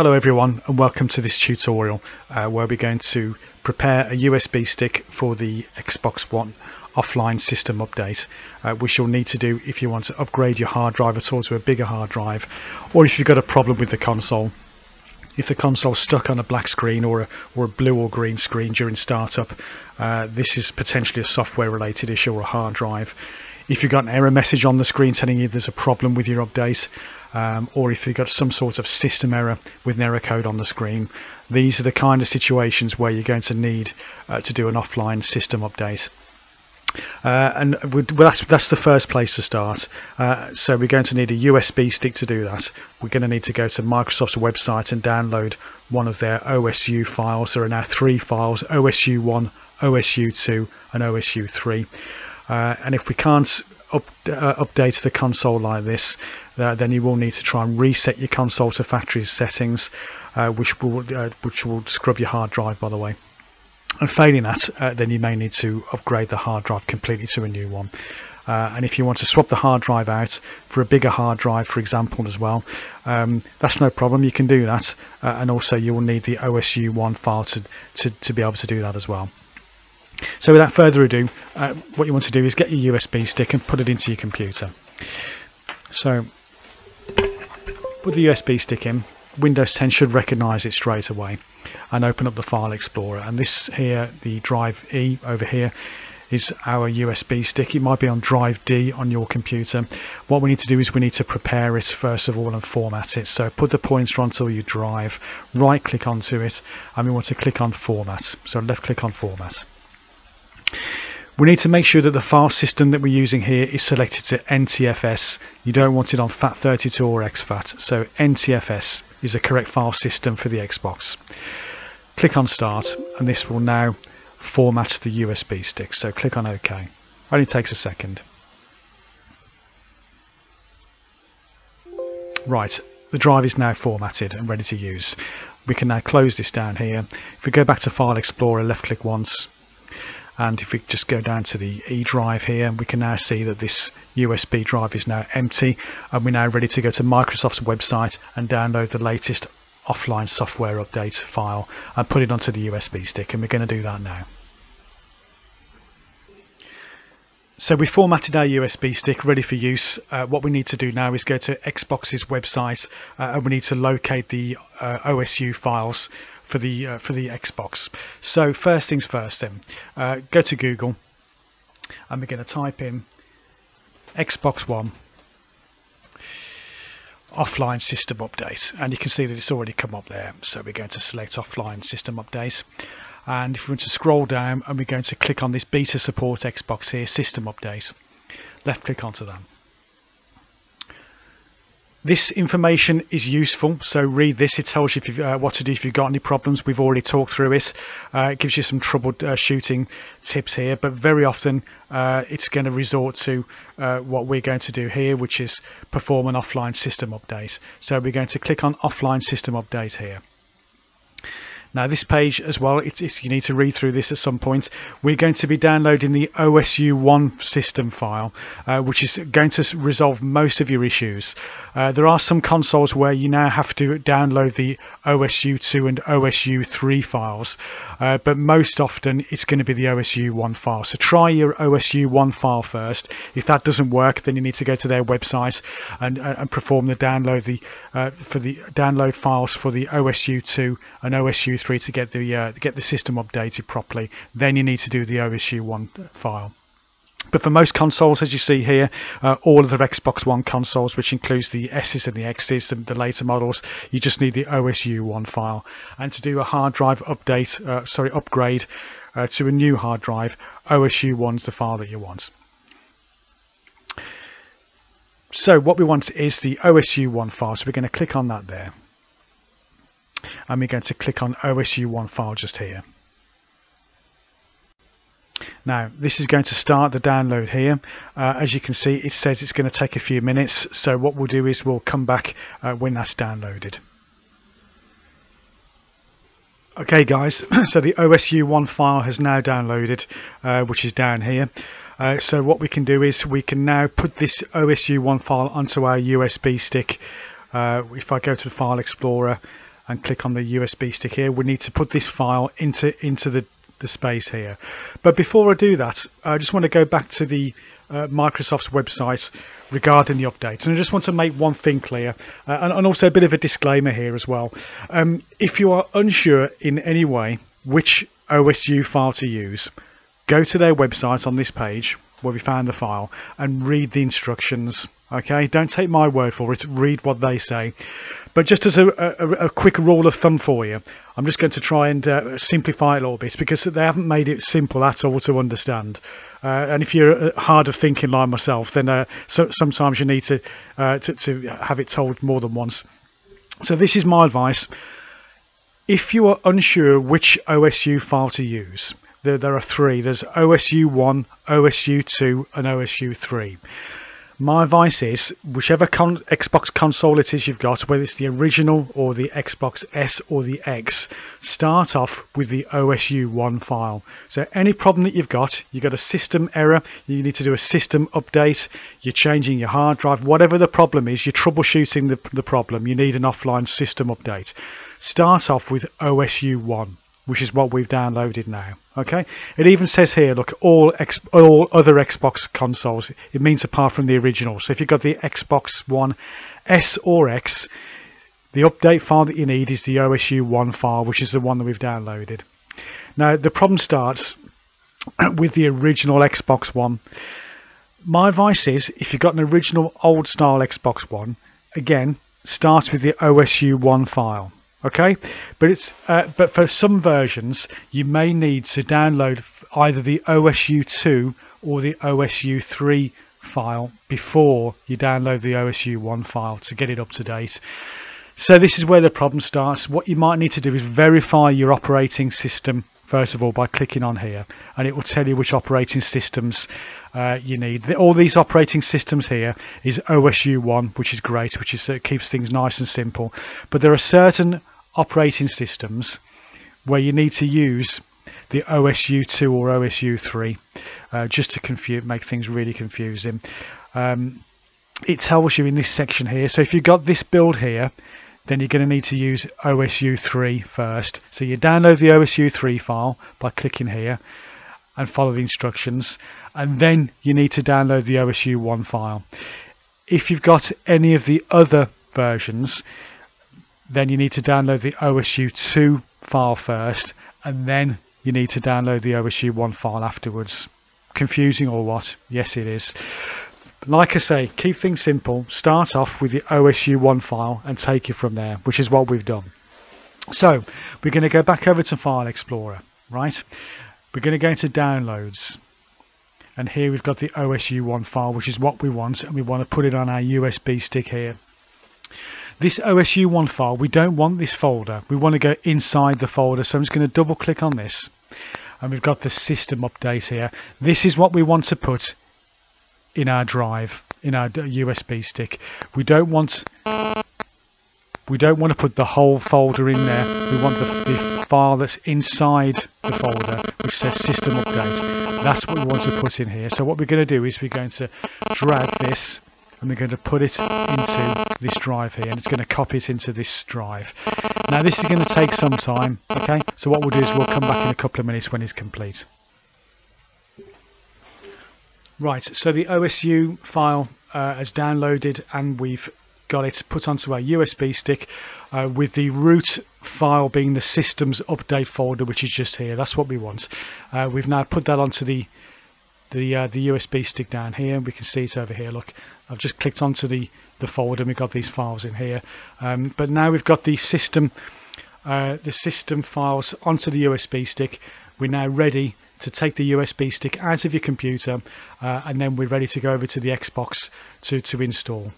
Hello everyone and welcome to this tutorial uh, where we're going to prepare a USB stick for the Xbox One offline system update uh, which you'll need to do if you want to upgrade your hard drive at all to a bigger hard drive or if you've got a problem with the console. If the console's stuck on a black screen or a, or a blue or green screen during startup uh, this is potentially a software related issue or a hard drive. If you've got an error message on the screen telling you there's a problem with your update um, or if you've got some sort of system error with an error code on the screen. These are the kind of situations where you're going to need uh, to do an offline system update. Uh, and that's that's the first place to start. Uh, so we're going to need a USB stick to do that. We're going to need to go to Microsoft's website and download one of their OSU files. There are now three files: OSU1, OSU2, and OSU3. Uh, and if we can't up, uh, update the console like this, uh, then you will need to try and reset your console to factory settings, uh, which will uh, which will scrub your hard drive, by the way. And failing that, uh, then you may need to upgrade the hard drive completely to a new one. and if you want to swap the hard drive out for a bigger hard drive, for example, as well, um, that's no problem. You can do that, and also you will need the OSU1 file to, to to be able to do that as well. So without further ado, uh, what you want to do is get your USB stick and put it into your computer. So put the USB stick in, Windows 10 should recognize it straight away and open up the file explorer. And this here the drive E over here is our USB stick. It might be on drive D on your computer. What we need to do is we need to prepare it first of all and format it. So put the pointer onto your drive. Right click onto it and we want to click on format. So left click on format we need to make sure that the file system that we're using here is selected to NTFS. You don't want it on FAT32 or exFAT. So NTFS is the correct file system for the Xbox. Click on start and this will now format the USB stick. So click on OK. Only takes a second. Right, the drive is now formatted and ready to use. We can now close this down here. If we go back to File Explorer, left click once, and if we just go down to the E drive here we can now see that this USB drive is now empty and we're now ready to go to Microsoft's website and download the latest offline software update file and put it onto the USB stick and we're going to do that now. So we formatted our USB stick ready for use. Uh, what we need to do now is go to Xbox's website uh, and we need to locate the uh, OSU files for the uh, for the Xbox. So first things first then, uh, go to Google and we're going to type in Xbox One offline system update. And you can see that it's already come up there. So we're going to select offline system update. And if we want to scroll down and we're going to click on this beta support Xbox here system update. Left click onto that this information is useful, so read this. It tells you uh, what to do if you've got any problems. We've already talked through it. Uh, it gives you some troubleshooting uh, tips here, but very often uh, it's going to resort to uh, what we're going to do here, which is perform an offline system update. So we're going to click on offline system update here. Now this page as well, it's, it's, you need to read through this at some point. We're going to be downloading the OSU1 system file, uh, which is going to resolve most of your issues. Uh, there are some consoles where you now have to download the OSU2 and OSU3 files, uh, but most often it's going to be the OSU1 file. So try your OSU1 file first. If that doesn't work, then you need to go to their website and, uh, and perform the download the uh, for the download files for the OSU2 and OSU 3 to get the uh, get the system updated properly. Then you need to do the OSU1 file. But for most consoles, as you see here, uh, all of the Xbox One consoles, which includes the S's and the X's, the, the later models, you just need the OSU1 file. And to do a hard drive update, uh, sorry, upgrade uh, to a new hard drive, OSU1 is the file that you want. So what we want is the OSU1 file. So we're going to click on that there and we're going to click on OSU1 file just here. Now this is going to start the download here. Uh, as you can see it says it's going to take a few minutes so what we'll do is we'll come back uh, when that's downloaded. Okay guys, so the OSU1 file has now downloaded uh, which is down here. Uh, so what we can do is we can now put this OSU1 file onto our USB stick. Uh, if I go to the File Explorer and click on the USB stick here. We need to put this file into into the the space here. But before I do that I just want to go back to the uh, Microsoft's website regarding the updates. And I just want to make one thing clear uh, and, and, also a bit of a disclaimer here as well. Um, if you are unsure in any way which OSU file to use go to their website on this page where we found the file and read the instructions okay? Don't take my word for it. Read what they say. But just as a, a, a quick rule of thumb for you I'm just going to try and uh, simplify it a little bit because they haven't made it simple at all to understand. Uh, and if you're uh, hard of thinking like myself then uh, so, sometimes you need to, uh, to, to have it told more than once. So this is my advice. If you are unsure which OSU file to use there, there are three. There's OSU 1, OSU 2 and OSU 3. My advice is, whichever con Xbox console it is you've got, whether it's the original or the Xbox S or the X, start off with the OSU 1 file. So any problem that you've got, you've got a system error, you need to do a system update, you're changing your hard drive, whatever the problem is, you're troubleshooting the, the problem, you need an offline system update. Start off with OSU 1 which is what we've downloaded now okay? It even says here look all X, all other Xbox consoles. It means apart from the original. So if you've got the Xbox One S or X the update file that you need is the OSU 1 file which is the one that we've downloaded. Now the problem starts with the original Xbox One. My advice is if you've got an original old style Xbox One again starts with the OSU 1 file okay? But it's uh, but for some versions you may need to download either the OSU2 or the OSU3 file before you download the OSU1 file to get it up to date. So this is where the problem starts. What you might need to do is verify your operating system first of all by clicking on here and it will tell you which operating systems uh, you need. All these operating systems here is OSU1 which is great which is uh, keeps things nice and simple. But there are certain operating systems where you need to use the OSU2 or OSU3 uh, just to confuse make things really confusing. Um, it tells you in this section here. So if you've got this build here then you're going to need to use OSU3 first so you download the OSU3 file by clicking here and follow the instructions and then you need to download the OSU1 file if you've got any of the other versions then you need to download the OSU2 file first and then you need to download the OSU1 file afterwards. Confusing or what? Yes it is. Like I say, keep things simple. Start off with the OSU1 file and take it from there, which is what we've done. So we're going to go back over to File Explorer, right? We're going to go into Downloads. And here we've got the OSU1 file, which is what we want. And we want to put it on our USB stick here. This OSU1 file, we don't want this folder. We want to go inside the folder. So I'm just going to double click on this. And we've got the system update here. This is what we want to put in our drive, in our USB stick. We don't want we don't want to put the whole folder in there. We want the, the file that's inside the folder, which says system update. That's what we want to put in here. So what we're going to do is we're going to drag this and we're going to put it into this drive here and it's going to copy it into this drive now this is going to take some time okay so what we'll do is we'll come back in a couple of minutes when it's complete right so the OSU file uh, has downloaded and we've got it put onto our USB stick uh, with the root file being the systems update folder which is just here. That's what we want. Uh, we've now put that onto the the uh, the USB stick down here. We can see it over here. Look I've just clicked onto the the folder and we've got these files in here. Um, but now we've got the system uh, the system files onto the USB stick. We're now ready to take the USB stick out of your computer uh, and then we're ready to go over to the Xbox to, to install